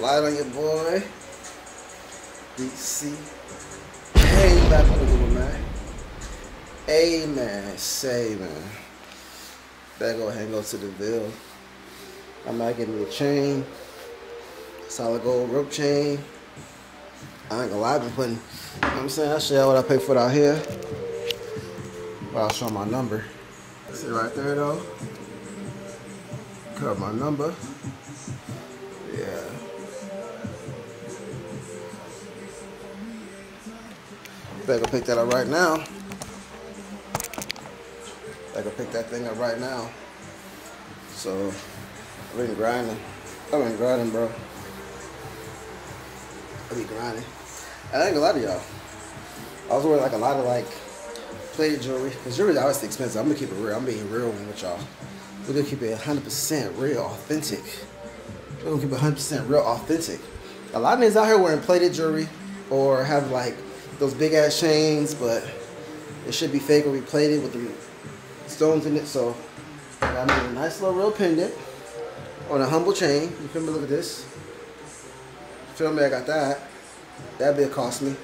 Light on your boy. DC. Hey, back on the Google, man. Man. Say, man. Better go and go to the Ville. I might get me a chain. Solid gold rope chain. I ain't gonna lie, I've been putting, you know what I'm saying? I'll show you what I pay for it out here. But I'll show my number. See right there though. Cover my number. Yeah. Better pick that up right now. I can pick that thing up right now. So, I've been grinding. I've been grinding, bro. I be grinding. I ain't gonna lie to y'all. I was wearing like a lot of like plated jewelry. Cause jewelry is obviously expensive. I'm gonna keep it real. I'm being real with y'all. We're gonna keep it 100% real, authentic. We're gonna keep it 100% real, authentic. A lot of niggas out here wearing plated jewelry or have like those big ass chains, but it should be fake or be plated with the stones in it. So I got me a nice little real pendant on a humble chain. You feel me? Look at this. Feel me? I got that. That bit cost me.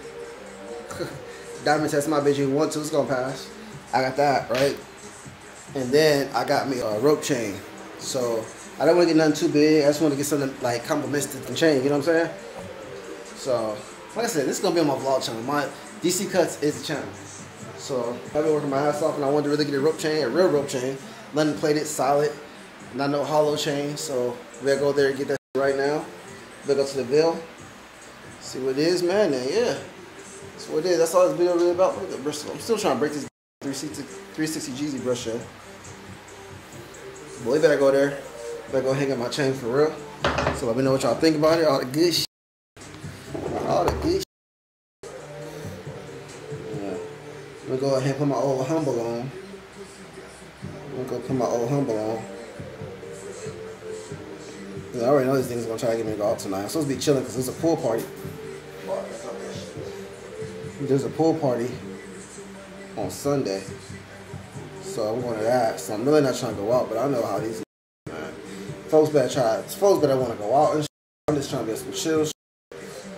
Diamond test my bitch. You want to? It's gonna pass. I got that right. And then I got me a rope chain. So I don't want to get nothing too big. I just want to get something like complements to the chain. You know what I'm saying? So like I said, this is gonna be on my vlog channel. My DC Cuts is the channel. So I've been working my ass off, and I wanted to really get a rope chain, a real rope chain, London plated, it solid, not no hollow chain. So we'll go there and get that right now. We'll go to the Ville, See what it is, man. Yeah, that's what it is. That's all this video really about. Look at Bristol. I'm still trying to break this 360, 360 Jeezy brush show. Boy, better go there. Better go hang up my chain for real. So let me know what y'all think about it. All the good shit. Go ahead and put my old humble on. I'm gonna go put my old humble on. I already know these things are gonna try to get me to go out tonight. I'm supposed to be chilling because there's a pool party. There's a pool party on Sunday. So I'm going to that. So I'm really not trying to go out, but I know how these. Folks better try folks better want to go out and. I'm just trying to get some chill.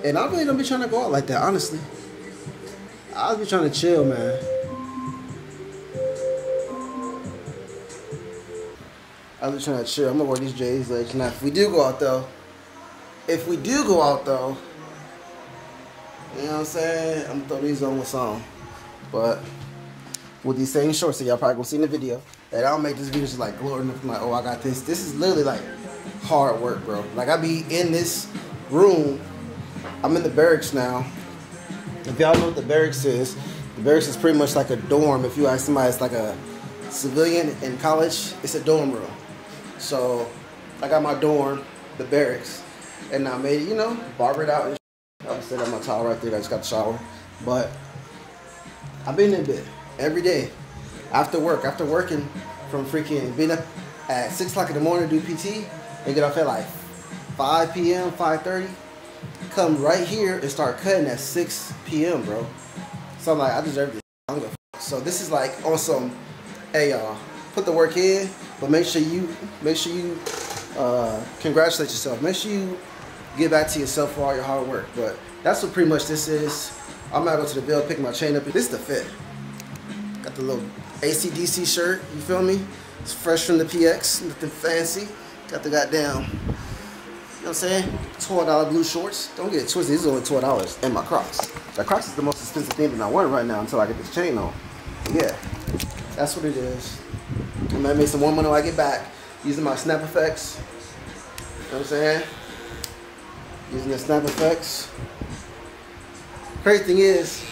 And I really don't be trying to go out like that, honestly. I'll be trying to chill, man. I'm just to chill. I'm gonna wear these J's like now. If we do go out though, if we do go out though, you know what I'm saying? I'm gonna throw these on with some. But with these same shorts that y'all probably gonna see in the video, that I don't make this video just like glory enough like, oh I got this. This is literally like hard work, bro. Like I be in this room. I'm in the barracks now. If y'all know what the barracks is, the barracks is pretty much like a dorm. If you ask somebody, it's like a civilian in college, it's a dorm room. So I got my dorm, the barracks, and I made it, you know, barber it out. And I'm sitting on my towel right there. I just got the shower, but I've been in bed every day after work. After working from freaking being up at six o'clock in the morning to do PT and get off at like 5 p.m., 5:30. Come right here and start cutting at 6 p.m., bro. So I'm like, I deserve this. So this is like on some, hey y'all, put the work in, but make sure you make sure you uh, congratulate yourself. Make sure you give back to yourself for all your hard work. But that's what pretty much this is. I'm gonna go to the Ville, pick my chain up. This is the fit. Got the little ACDC shirt. You feel me? It's fresh from the PX. Nothing fancy. Got the goddamn. You know what I'm saying? $12 blue shorts. Don't get it twisted. These are only $12. And my Crocs. The Crocs is the most expensive thing that I want right now until I get this chain on. Yeah. That's what it is. I'm gonna make some more money when I get back using my snap effects. You know what I'm saying? Using the snap effects. Crazy thing is,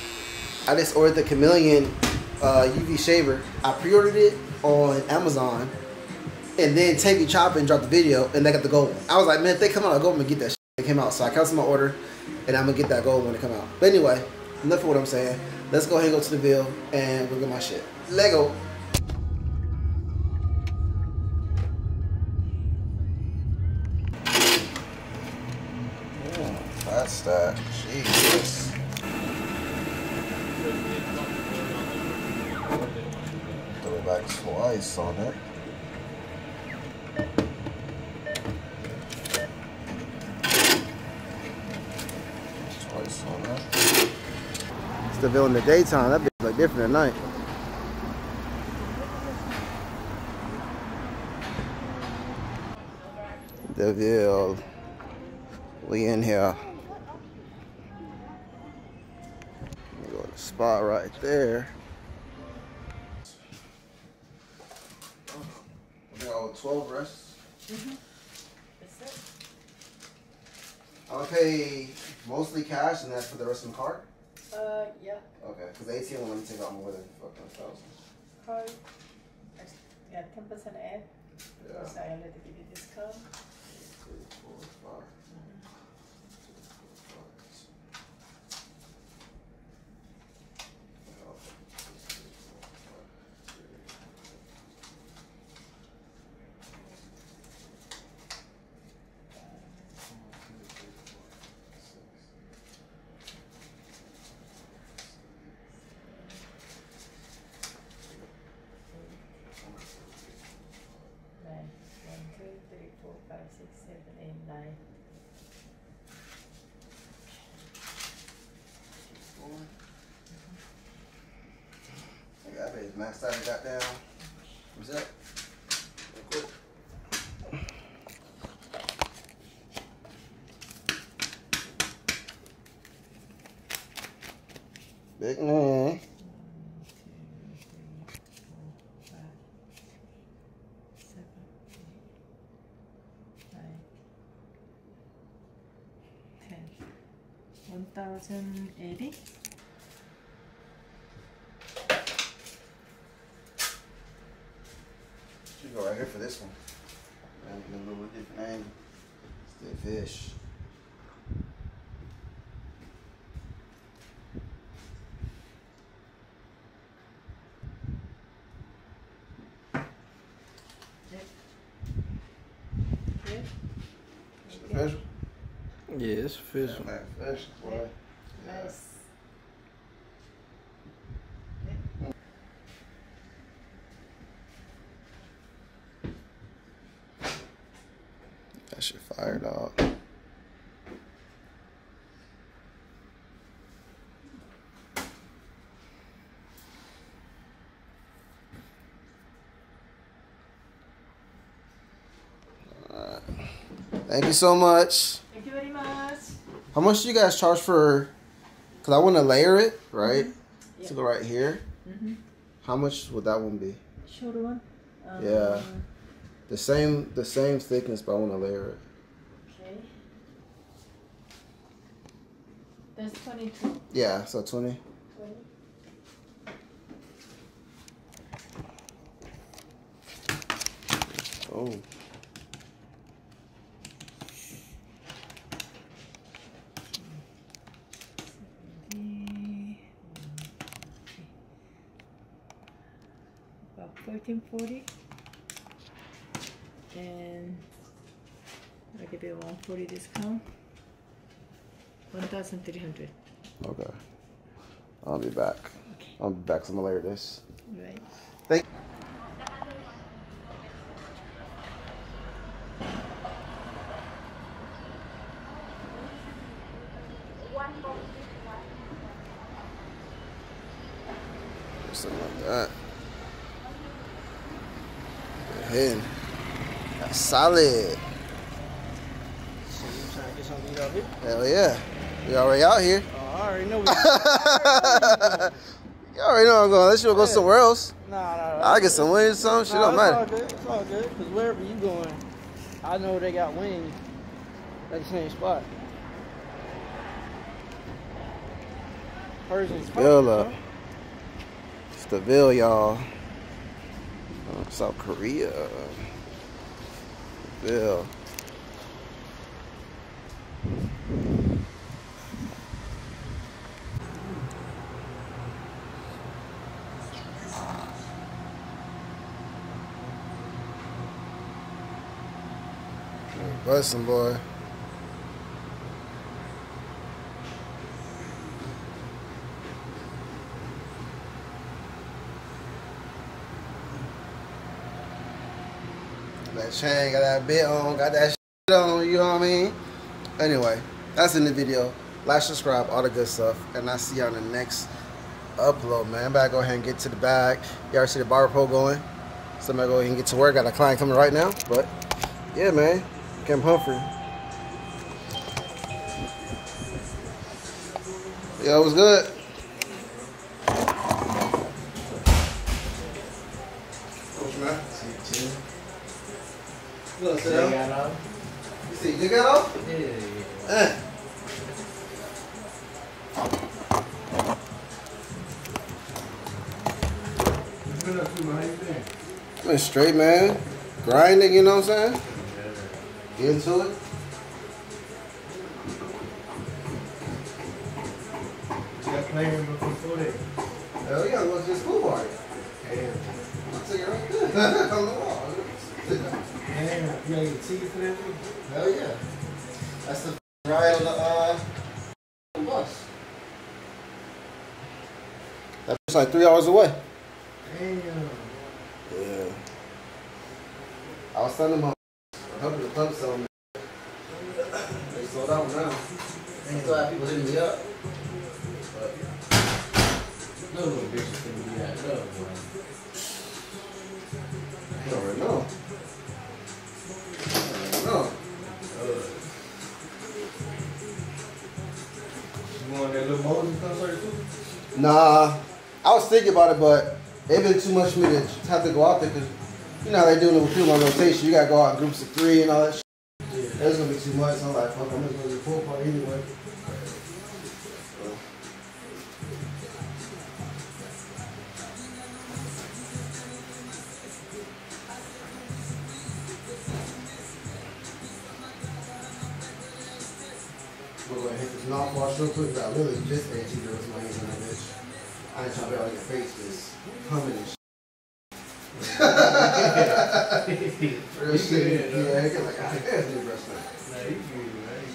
I just ordered the Chameleon uh, UV shaver. I pre-ordered it on Amazon, and then Take Chopping dropped the video, and they got the gold. I was like, man, if they come out, I'll go and get that. Shit. It came out, so I canceled my order, and I'm gonna get that gold when it come out. But anyway, enough of what I'm saying. Let's go ahead and go to the Ville, and go get my shit. Lego. That. Jesus. Throw it back twice on it. lights on that. Still in the daytime. That bitch look different at night. The Deville. We in here. Spot right there. We got 12 rests. Mm-hmm. I'm gonna pay mostly cash and that's for the rest of the card? Uh, yeah. Okay, because the ATM will let me take out more than fucking a thousand. Card. Yeah, 10% add. Yeah. Because I already give you discount. Max time got down. What's that? Big man. One thousand eighty. Go right here for this one. Man, a little bit different angle. Still fish. Fish? Yeah, it's fish. Yeah, fish, boy. Nice. Thank you so much. Thank you very much. How much do you guys charge for? Cause I want to layer it, right? Mm-hmm. To go right here. Mm-hmm. How much would that one be? Shorter one. Um, yeah. The same the same thickness, but I want to layer it. Okay. That's 22. Yeah, so 20. 20. Oh. About 1440 and I give you a 140 discount. 1300 okay. I'll be back. Okay. I'll be back I'm gonna layer this right. Thank Something like that. Go ahead. Solid. Hell yeah. We already out here. Oh, I already know. you already know I'm going. Unless you'll go somewhere else. Nah, nah, nah. I'll get some wings or something. Shit nah, don't matter. All good. It's all good. Because wherever you going, I know they got wings at the same spot. Persian. Villa. It's the Ville, y'all. Uh, South Korea. Bill. Bussin' boy. That chain, got that bit on, got that shit on, you know what I mean? Anyway, that's in the video. like, subscribe, all the good stuff. And I'll see you on the next upload, man. Better go ahead and get to the bag. Already see the barber pole going. So I'm gonna go ahead and get to work. Got a client coming right now. But yeah, man. Camp Humphrey. Yo, what's good? Look, Sal. You see, you got off? Yeah. Eh. Been straight, man. Grinding, you know what I'm saying? Get into it. Got playing before that. Hell yeah, what's your school party? Damn. I'll take it right there. Gotta for that thing? Hell yeah. That's the ride on the uh, bus. That's like three hours away. Damn. Yeah. I was telling them, I'm hoping the pump some. They sold out now. They still have people hitting me up. But No little bitches got love, boy. you already know. You already know. Uh, you? Nah, I was thinking about it, but it been too much for me to have to go out there because you know how they doing it with on rotation. You gotta go out in groups of three and all that. Shit. Yeah. It's gonna be too much. So I'm like, fuck, I'm just gonna do party anyway. We're gonna hit this mouthwash real quick. I really just ate two girls my hands on that bitch. I ain't trying to be all your face, this humming and shit. Real shit. Yeah, I get like, I can't do breast milk. Nah, you good, man. You.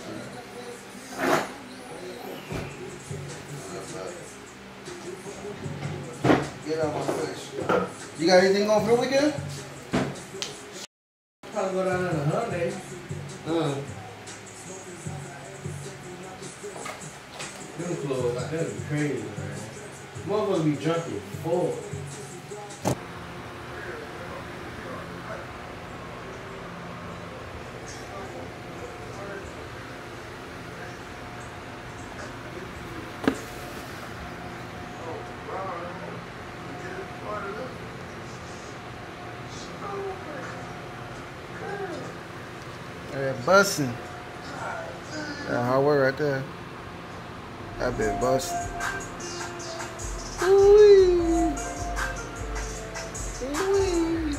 Get out my face. You got anything going for the weekend? Probably go down crazy, man. Motherfuckers be junkie full. yeah, busting. Hard work right there. Busting. Ooh-wee. Ooh-wee.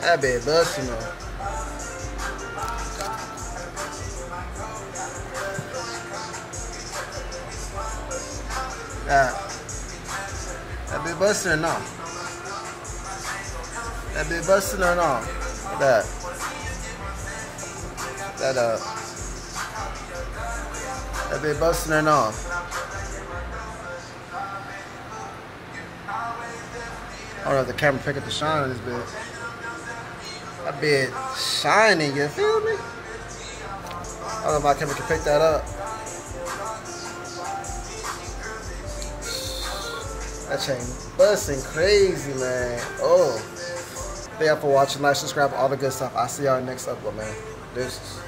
That bit busting though. That, that bit busting or? That bit busting or not? That. That uh that bit busting or not? I don't know if the camera pick up the shine on this bit. That bit shining, you feel me? I don't know if my camera can pick that up. That chain busting crazy, man. Oh. Thank y'all for watching. Like, subscribe, all the good stuff. I'll see y'all next upload, man. This.